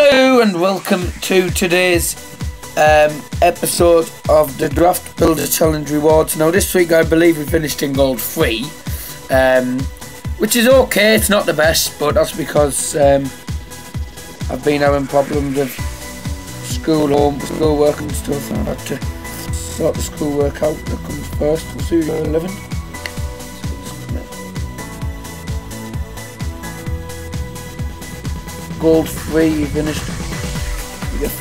Hello and welcome to today's um, episode of the Draft Builder Challenge Rewards. Now this week I believe we finished in gold 3, um, which is okay, it's not the best, but that's because um, I've been having problems with school home, school work and stuff, I've had to sort the school work out that comes first. We'll see you at 11. Gold free, you finished. Got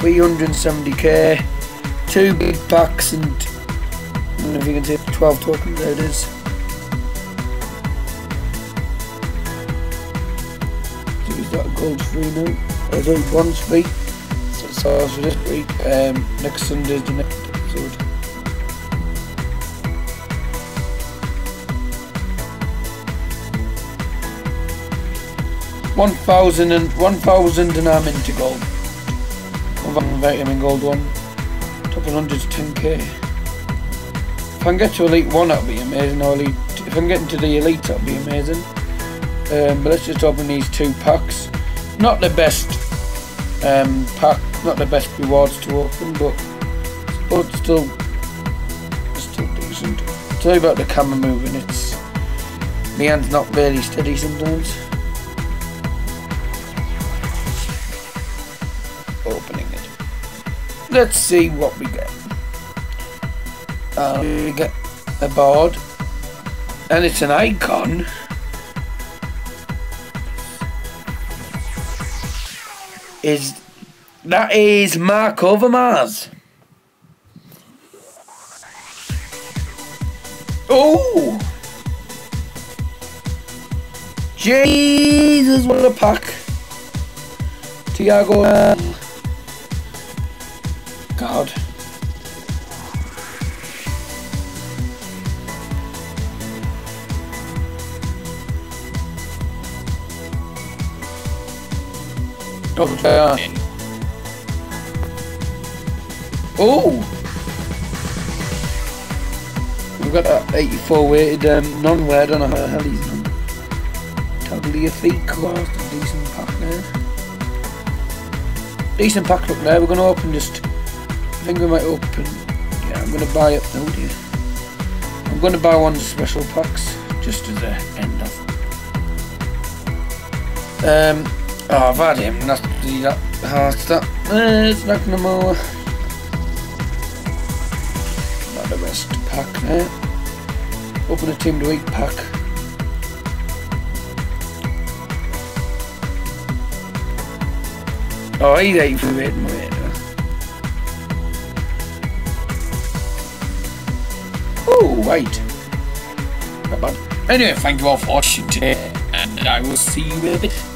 370k, two big packs and I don't know if you can see 12 tokens, there it is. So we've got gold 3 now. Uh, sorry, bronze 3. So, so for this week, um, next Sunday is the next episode. One thousand and one thousand and 1,000 and I'm into gold. One vitamin gold one. Top 100 to 10k. If I can get to elite one, that'll be amazing. Or elite, if I can get into the elite, that'll be amazing. Um, but let's just open these two packs. Not the best um, pack, not the best rewards to open, but but still, still decent. Tell you about the camera moving. It's my hand's not really steady sometimes. Opening it. Let's see what we get. Uh, we get a board, and it's an icon. Is that is Marc Overmars? Oh, Jesus! What a pack! Tiago. God. Oh! We've got that 84 weighted um, non-wear, I don't know how the hell he's on. Totally a feet crossed, a decent pack there. Decent pack look there, we're going to open just think we might open. Yeah, I'm gonna buy it. Oh dear. I'm gonna buy one of the special packs just as the end of. Um. Oh, I've had him. That's the that that. Uh, it's not gonna more. Not the best pack there. Open a team to week pack. Oh, he's 8 for weight, weight. Oh, wait. Anyway, thank you all for watching today, and I will see you in a bit.